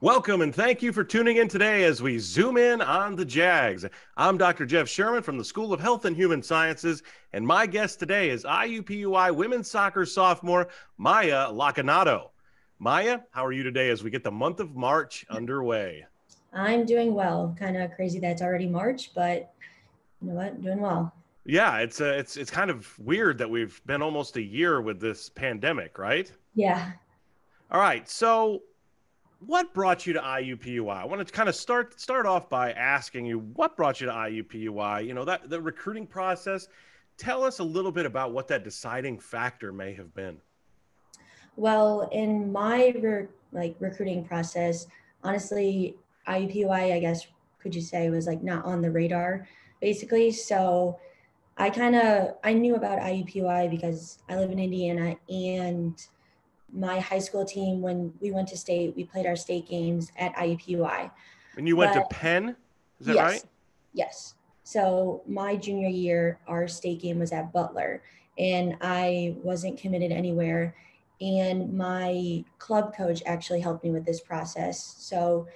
Welcome and thank you for tuning in today as we zoom in on the Jags. I'm Dr. Jeff Sherman from the School of Health and Human Sciences, and my guest today is IUPUI women's soccer sophomore Maya Lacognato. Maya, how are you today as we get the month of March underway? I'm doing well. Kind of crazy that it's already March, but you know what? Doing well. Yeah, it's uh, it's it's kind of weird that we've been almost a year with this pandemic, right? Yeah. All right. So what brought you to IUPUI? I want to kind of start start off by asking you what brought you to IUPUI. You know that the recruiting process. Tell us a little bit about what that deciding factor may have been. Well, in my re- like recruiting process, honestly, IUPUI, I guess could you say was like not on the radar, basically. So I kind of I knew about IUPUI because I live in Indiana and my high school team when we went to state we played our state games at iupui and you went but, to penn? Is that yes, right? Yes. So my junior year our state game was at butler and i wasn't committed anywhere. And my club coach actually helped me with this process. So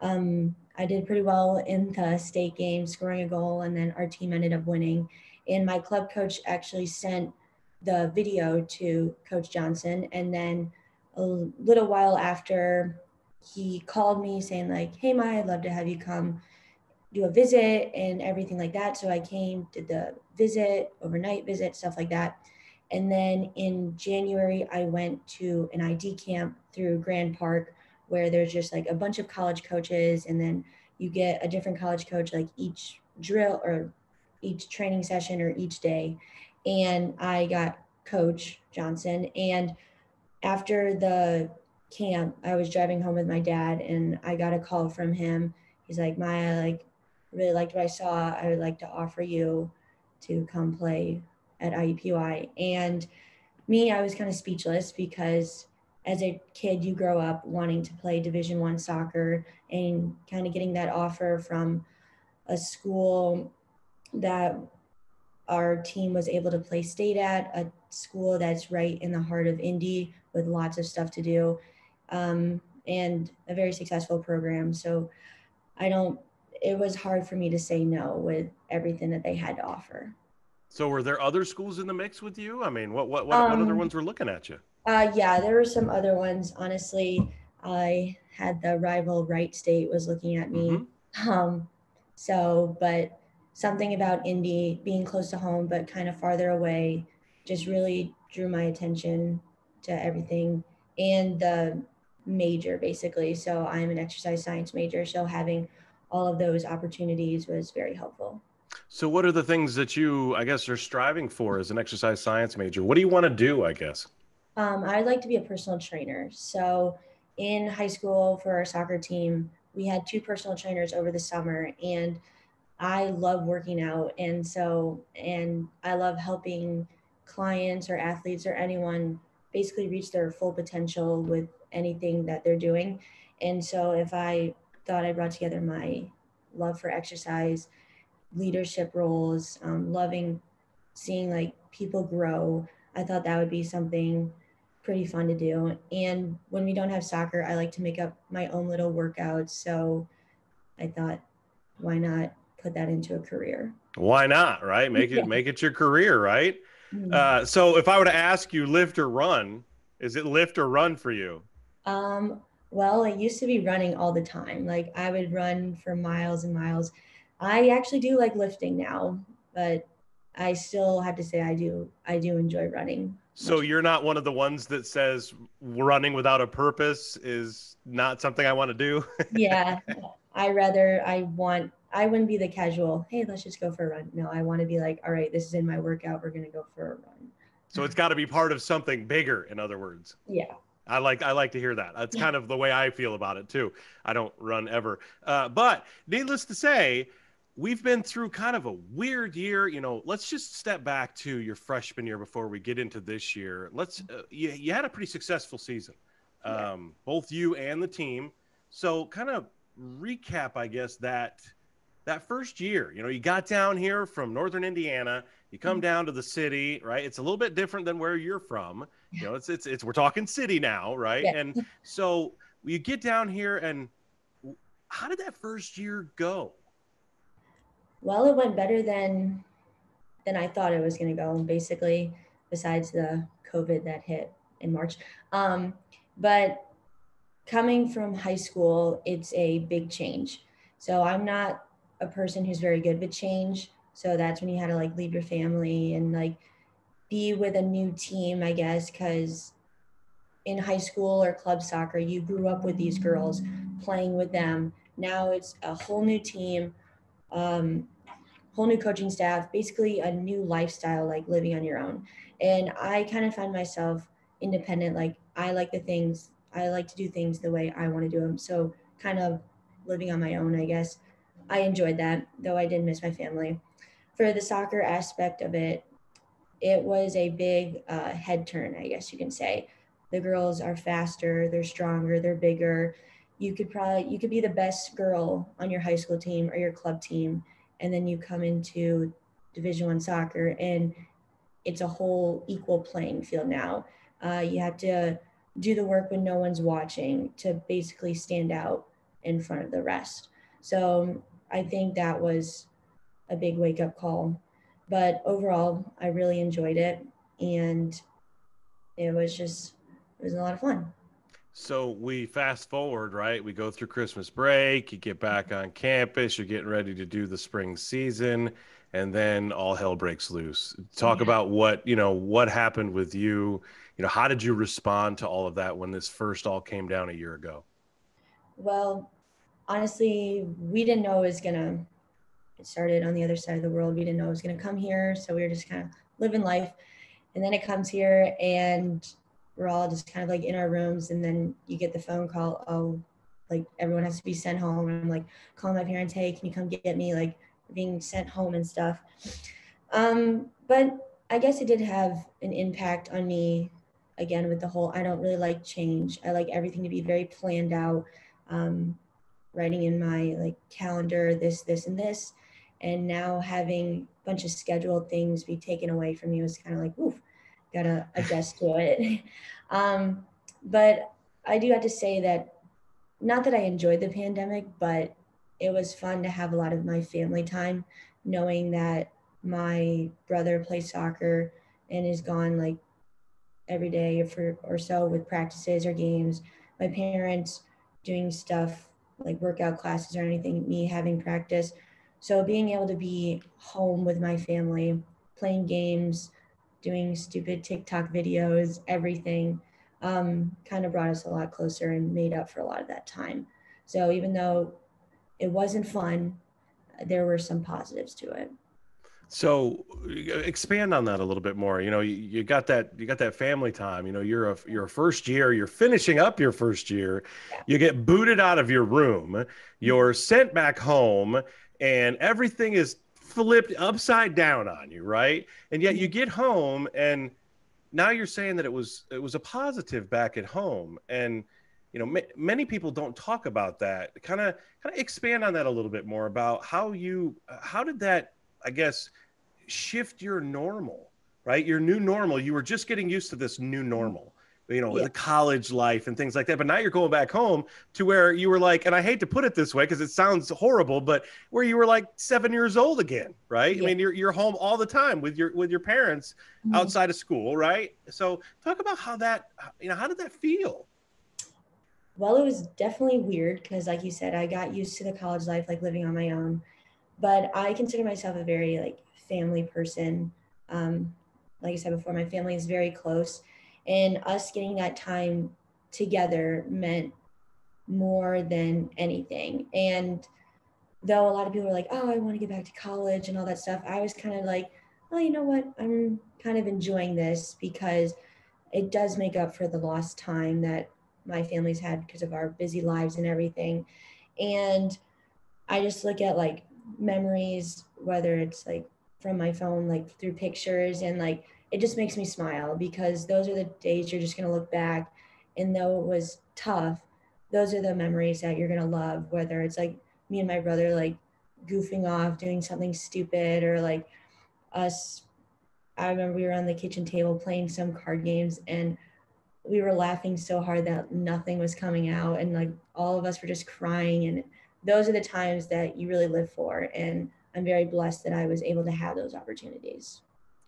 um, i did pretty well in the state game scoring a goal and then our team ended up winning. And my club coach actually sent the video to Coach Johnson. And then a little while after, he called me saying, like, hey, Maya, I'd love to have you come do a visit and everything like that. So I came, did the visit, overnight visit, stuff like that. And then in January, I went to an ID camp through Grand Park where there's just like a bunch of college coaches. And then you get a different college coach like each drill or each training session or each day and I got Coach Johnson. And after the camp, I was driving home with my dad and I got a call from him. He's like, Maya, like, really liked what I saw. I would like to offer you to come play at IUPUI. And me, I was kind of speechless because as a kid, you grow up wanting to play Division One soccer and kind of getting that offer from a school that our team was able to play state at a school that's right in the heart of Indy with lots of stuff to do um, and a very successful program. So I don't, it was hard for me to say no with everything that they had to offer. So were there other schools in the mix with you? I mean, what, what, what, um, what other um, ones were looking at you? Uh, yeah, there were some other ones. Honestly, I had the rival Wright State was looking at me. Mm-hmm. Um, so, but something about Indy being close to home but kind of farther away just really drew my attention to everything and the major basically. So I'm an exercise science major, so having all of those opportunities was very helpful. So what are the things that you I guess are striving for as an exercise science major? What do you want to do, I guess? Um, I'd like to be a personal trainer. So in high school for our soccer team, we had two personal trainers over the summer and I love working out. And so, and I love helping clients or athletes or anyone basically reach their full potential with anything that they're doing. And so, if I thought I brought together my love for exercise, leadership roles, um, loving seeing like people grow, I thought that would be something pretty fun to do. And when we don't have soccer, I like to make up my own little workouts. So I thought, why not put that into a career. Why not? Right? Make it yeah. make it your career, right? Mm-hmm. Uh, so if I were to ask you lift or run, is it lift or run for you? Um, well, I used to be running all the time. Like I would run for miles and miles. I actually do like lifting now, but I still have to say I do I do enjoy running. So you're not one of the ones that says running without a purpose is not something I want to do. yeah. I rather I want I wouldn't be the casual, hey, let's just go for a run. No, I want to be like, all right, this is in my workout. We're going to go for a run. So it's got to be part of something bigger, in other words. Yeah. I like I like to hear that. That's kind of the way I feel about it too. I don't run ever, uh, but needless to say, we've been through kind of a weird year. You know, let's just step back to your freshman year before we get into this year. Let's uh, you, you had a pretty successful season, um, yeah. both you and the team. So kind of recap, I guess that that first year, you know, you got down here from northern Indiana, you come mm-hmm. down to the city, right? It's a little bit different than where you're from. You know, it's it's it's we're talking city now, right? Yeah. And so you get down here and how did that first year go? Well, it went better than than I thought it was going to go. Basically, besides the COVID that hit in March, um, but coming from high school, it's a big change. So I'm not a person who's very good with change. So that's when you had to like leave your family and like be with a new team, I guess, because in high school or club soccer, you grew up with these girls playing with them. Now it's a whole new team, um, whole new coaching staff, basically a new lifestyle, like living on your own. And I kind of find myself independent. Like I like the things, I like to do things the way I want to do them. So kind of living on my own, I guess. I enjoyed that, though I did miss my family. For the soccer aspect of it, it was a big uh, head turn, I guess you can say. The girls are faster, they're stronger, they're bigger. You could probably you could be the best girl on your high school team or your club team, and then you come into Division One soccer, and it's a whole equal playing field now. Uh, you have to do the work when no one's watching to basically stand out in front of the rest. So I think that was a big wake up call. But overall, I really enjoyed it. And it was just, it was a lot of fun. So we fast forward, right? We go through Christmas break, you get back on campus, you're getting ready to do the spring season, and then all hell breaks loose. Talk yeah. about what, you know, what happened with you. You know, how did you respond to all of that when this first all came down a year ago? Well, honestly, we didn't know it was gonna. It started on the other side of the world. We didn't know it was gonna come here, so we were just kind of living life. And then it comes here, and we're all just kind of like in our rooms. And then you get the phone call. Oh, like everyone has to be sent home. And I'm like call my parents, hey, can you come get me? Like being sent home and stuff. Um, but I guess it did have an impact on me again with the whole I don't really like change. I like everything to be very planned out um, writing in my like calendar this this and this. And now having a bunch of scheduled things be taken away from you is kind of like oof gotta adjust to it. Um, but i do have to say that not that i enjoyed the pandemic but it was fun to have a lot of my family time knowing that my brother plays soccer and is gone like every day for or so with practices or games. My parents doing stuff like workout classes or anything, me having practice. So being able to be home with my family, playing games, doing stupid TikTok videos, everything um, kind of brought us a lot closer and made up for a lot of that time. So even though it wasn't fun, there were some positives to it. So expand on that a little bit more. You know, you, you, got that you got that family time. You know, you're a you're a first year, you're finishing up your first year. You get booted out of your room, you're sent back home, and everything is flipped upside down on you, right? And yet you mm-hmm. get home and now you're saying that it was it was a positive back at home and you know ma- many people don't talk about that kind of kind of expand on that a little bit more about how you how did that I guess, shift your normal, right? Your new normal. You were just getting used to this new normal, you know, yeah. the college life and things like that. But now you're going back home to where you were like, and I hate to put it this way because it sounds horrible, but where you were like seven years old again, right? Yeah. I mean, you're you're home all the time with your with your parents mm-hmm. outside of school, right? So talk about how that, you know, how did that feel? Well, it was definitely weird because, like you said, I got used to the college life, like living on my own but I consider myself a very like family person. Um, like I said before, my family is very close, and us getting that time together meant more than anything. And though a lot of people are like, "Oh, I want to get back to college" and all that stuff, I was kind of like, "Well, you know what? I'm kind of enjoying this because it does make up for the lost time that my family's had because of our busy lives and everything." And I just look at like memories, whether it's like from my phone, like through pictures, and like it just makes me smile because those are the days you're just gonna look back, and though it was tough, those are the memories that you're gonna love. Whether it's like me and my brother like goofing off, doing something stupid, or like us. I remember we were on the kitchen table playing some card games, and we were laughing so hard that nothing was coming out and like all of us were just crying and those are the times that you really live for and i'm very blessed that i was able to have those opportunities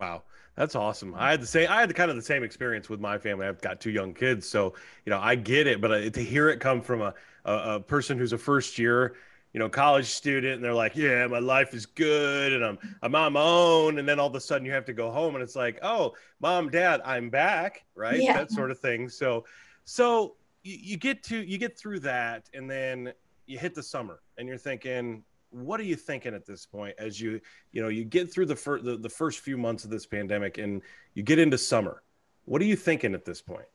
wow that's awesome i had the same i had the kind of the same experience with my family i've got two young kids so you know i get it but uh, to hear it come from a, a, a person who's a first year you know, college student and they're like, yeah, my life is good and I'm I'm on my own. And then all of a sudden you have to go home and it's like, oh, mom, dad, I'm back, right? Yeah. That sort of thing. So so you, you get to you get through that and then you hit the summer and you're thinking, what are you thinking at this point as you you know you get through the first the, the first few months of this pandemic and you get into summer? What are you thinking at this point?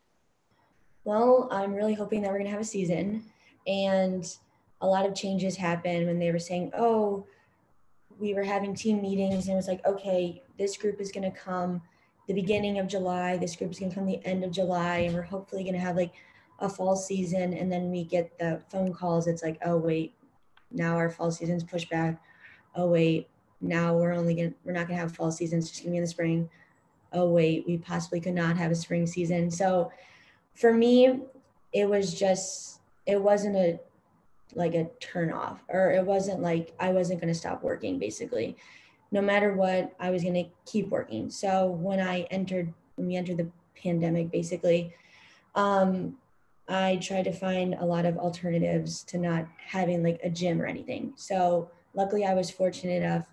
Well, I'm really hoping that we're gonna have a season and a lot of changes happened when they were saying, oh, we were having team meetings and it was like, okay, this group is going to come the beginning of July, this group is going to come the end of July, and we're hopefully going to have like a fall season. And then we get the phone calls. It's like, oh, wait, now our fall season's pushed back. Oh, wait, now we're only to, we're not to have fall season. It's just to be in the spring. Oh, wait, we possibly could not have a spring season. So for me, it was just, it wasn't a, like a turn off or it wasn't like I wasn't to stop working basically. No matter what, I was to keep working. So when I entered when we entered the pandemic basically um I tried to find a lot of alternatives to not having like a gym or anything. So luckily I was fortunate enough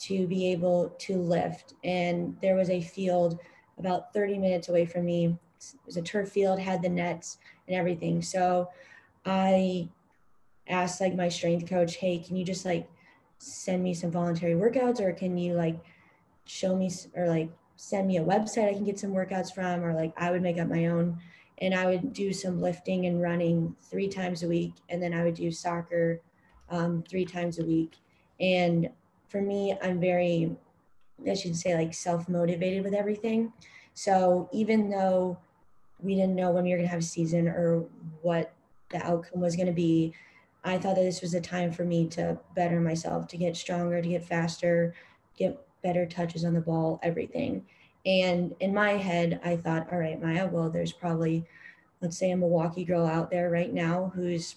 to be able to lift and there was a field about 30 minutes away from me. It was a turf field, had the nets and everything. So I asked like my strength coach, hey, can you just like send me some voluntary workouts or can you like show me or like send me a website I can get some workouts from or like I would make up my own and I would do some lifting and running three times a week and then I would do soccer um, three times a week and for me I'm very I should say like self-motivated with everything so even though we didn't know when we were going to have a season or what the outcome was going to be I thought that this was a time for me to better myself, to get stronger, to get faster, get better touches on the ball, everything. And in my head, I thought, all right, Maya, well, there's probably, let's say, a Milwaukee girl out there right now who's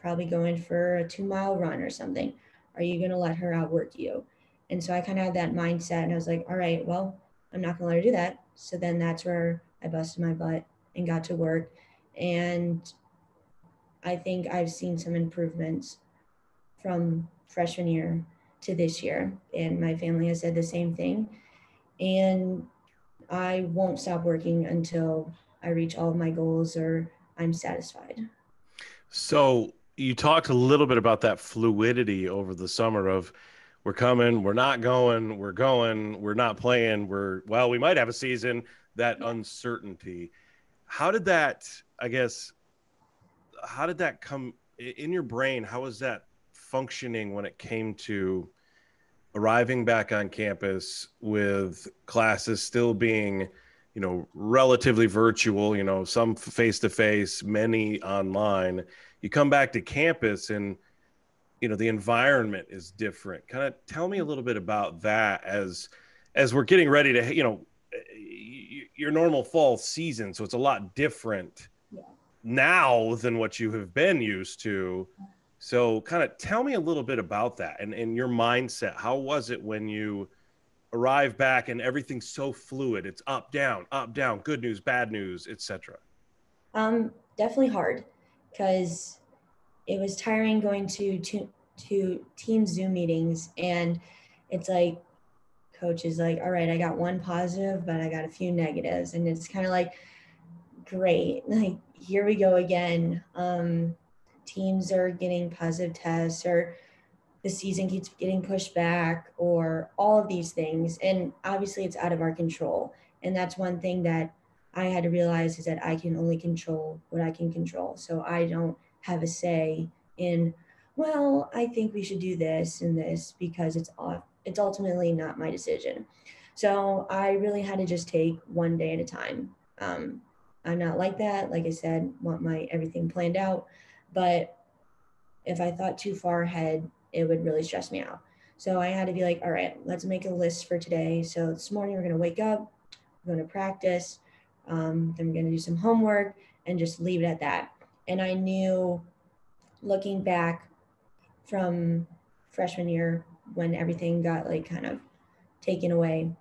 probably going for a two mile run or something. Are you going to let her outwork you? And so I kind of had that mindset and I was like, all right, well, I'm not going to let her do that. So then that's where I busted my butt and got to work. And I think I've seen some improvements from freshman year to this year. And my family has said the same thing. And I won't stop working until I reach all of my goals or I'm satisfied. So you talked a little bit about that fluidity over the summer of we're coming, we're not going, we're going, we're not playing, we're well, we might have a season, that uncertainty. How did that, I guess, how did that come in your brain? How was that functioning when it came to arriving back on campus with classes still being, you know, relatively virtual, you know, some face to face, many online. You come back to campus and you know the environment is different. Kind of tell me a little bit about that as as we're getting ready to, you know, eh, your normal fall season, so it's a lot different now than what you have been used to. So, kind of tell me a little bit about that and, and your mindset. How was it when you arrive back and everything's so fluid? It's up, down, up, down, good news, bad news, etc. Um, definitely hard because it was tiring going to, to to team Zoom meetings, and it's like coach is like, all right, I got one positive, but I got a few negatives, and it's kind of like, great, like here we go again. Um, teams are getting positive tests or the season keeps getting pushed back or all of these things. And obviously it's out of our control. And that's one thing that I had to realize is that I can only control what I can control. So I don't have a say in, well, I think we should do this and this because it's it's ultimately not my decision. So I really had to just take one day at a time. Um, I'm not like that. Like I said, want my everything planned out. But if I thought too far ahead, it would really stress me out. So I had to be like, all right, let's make a list for today. So this morning we're going to wake up, we're going to practice. Um, then we're going to do some homework and just leave it at that. And I knew looking back from freshman year when everything got like kind of taken away,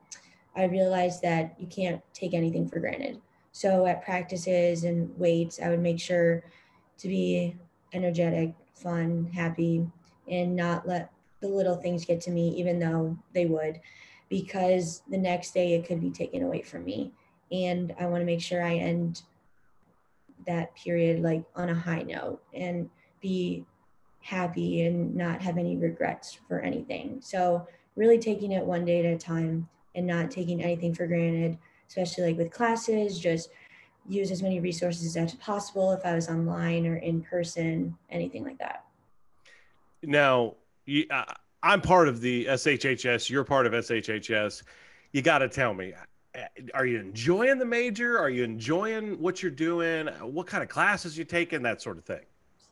I realized that you can't take anything for granted. So at practices and weights, I would make sure to be energetic, fun, happy, and not let the little things get to me, even though they would, because the next day it could be taken away from me. And I want to make sure I end that period like on a high note and be happy and not have any regrets for anything. So, really taking it one day at a time and not taking anything for granted, especially like with classes, just use as many resources as possible if I was online or in person, anything like that. Now, you, uh, I'm part of the SHHS. You're part of SHHS. You got to tell me, are you enjoying the major? Are you enjoying what you're doing? What kind of classes you taking? That sort of thing.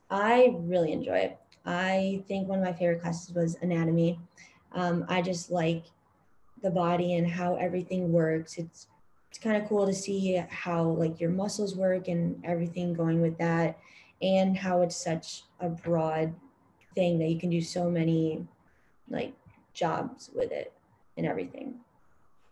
I really enjoy it. I think one of my favorite classes was anatomy. Um, I just like the body and how everything works. It's it's kind of cool to see how like your muscles work and everything going with that, and how it's such a broad thing that you can do so many like jobs with it and everything.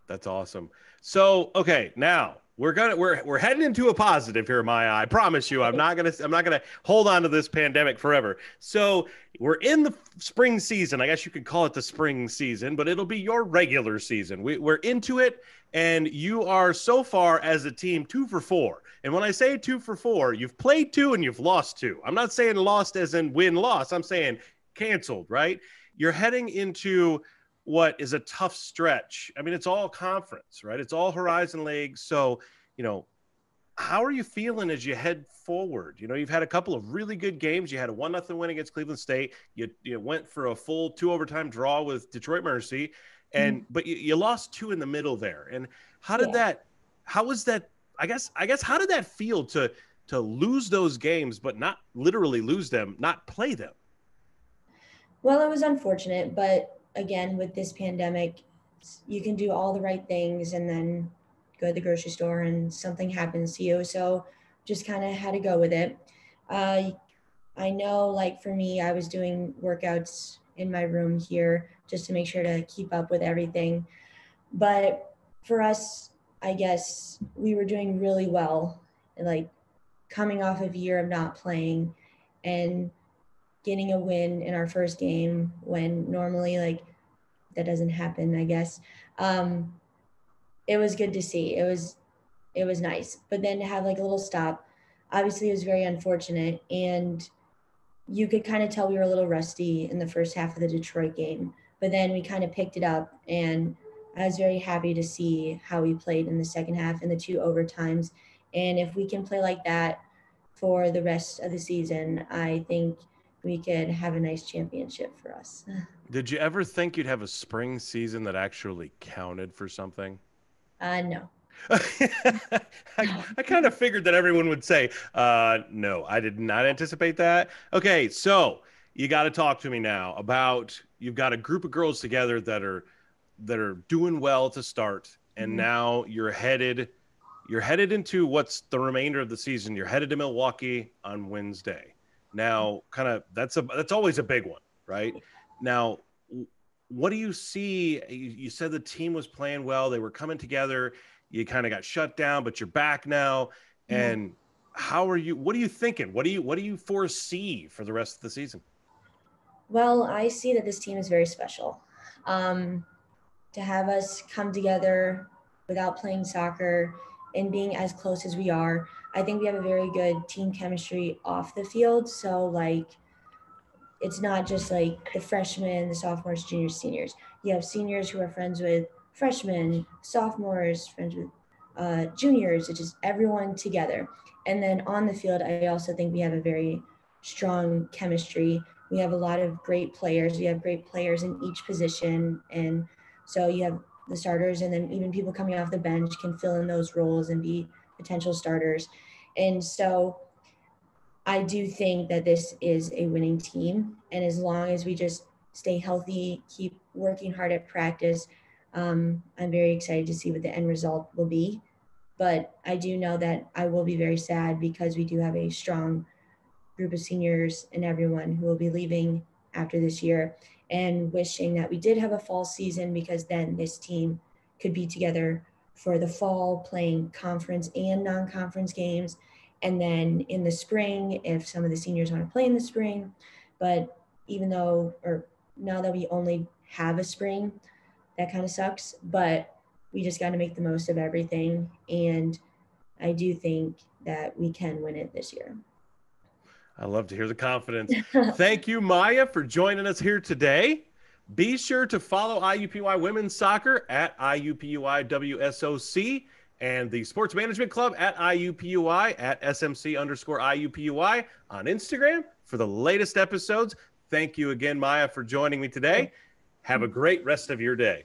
That's awesome. So, okay, now we're gonna we're we're heading into a positive here, Maya. I promise you, I'm not gonna I'm not gonna hold on to this pandemic forever. So we're in the spring season. I guess you could call it the spring season, but it'll be your regular season. We, we're into it, and you are so far as a team two for four. And when I say two for four, you've played two and you've lost two. I'm not saying lost as in win loss. I'm saying canceled. Right? You're heading into what is a tough stretch. I mean, it's all conference, right? It's all Horizon League. So, you know, how are you feeling as you head forward? You know, you've had a couple of really good games. You had a one nothing win against Cleveland State. You you went for a full two overtime draw with Detroit Mercy, and mm-hmm. but you, you, lost two in the middle there. And how did yeah. that? How was that? I guess I guess how did that feel to to lose those games, but not literally lose them, not play them? Well, it was unfortunate, but again, with this pandemic, you can do all the right things and then go to the grocery store and something happens to you. So just kind of had to go with it. Uh, I know, like for me, I was doing workouts in my room here just to make sure to keep up with everything. But for us, I guess we were doing really well, and like coming off of year of not playing and getting a win in our first game when normally like that doesn't happen, I guess. Um, it was good to see. It was it was nice. But then to have like a little stop, obviously it was very unfortunate and you could kind of tell we were a little rusty in the first half of the Detroit game. But then we kind of picked it up and I was very happy to see how we played in the second half and the two overtimes. And if we can play like that for the rest of the season, I think we could have a nice championship for us. Did you ever think you'd have a spring season that actually counted for something? Uh, no. I, I kind of figured that everyone would say, uh, no, I did not anticipate that. Okay, so you got to talk to me now about you've got a group of girls together that are that are doing well to start, and mm-hmm. now you're headed you're headed into what's the remainder of the season. You're headed to Milwaukee on Wednesday. Now, kind of that's a that's always a big one, right? Now, what do you see? You, you said the team was playing well; they were coming together. You kind of got shut down, but you're back now. Mm-hmm. And how are you? What are you thinking? What do you What do you foresee for the rest of the season? Well, I see that this team is very special. Um, to have us come together without playing soccer and being as close as we are, I think we have a very good team chemistry off the field. So, like, it's not just like the freshmen, the sophomores, juniors, seniors. You have seniors who are friends with freshmen, sophomores, friends with uh, juniors. It's just everyone together. And then on the field, I also think we have a very strong chemistry. We have a lot of great players. We have great players in each position. And so you have the starters, and then even people coming off the bench can fill in those roles and be potential starters. And so I do think that this is a winning team. And as long as we just stay healthy, keep working hard at practice, um, I'm very excited to see what the end result will be. but I do know that I will be very sad because we do have a strong group of seniors and everyone who will be leaving after this year and wishing that we did have a fall season because then this team could be together for the fall playing conference and non-conference games and then in the spring if some of the seniors want to play in the spring but even though or now that we only have a spring that kind of sucks but we just got to make the most of everything. And I do think that we can win it this year. I love to hear the confidence. Thank you, Maya, for joining us here today. Be sure to follow IUPUI Women's Soccer at IUPUI WSOC and the Sports Management Club at IUPUI at SMC underscore IUPUI on Instagram for the latest episodes. Thank you again, Maya, for joining me today. Have a great rest of your day.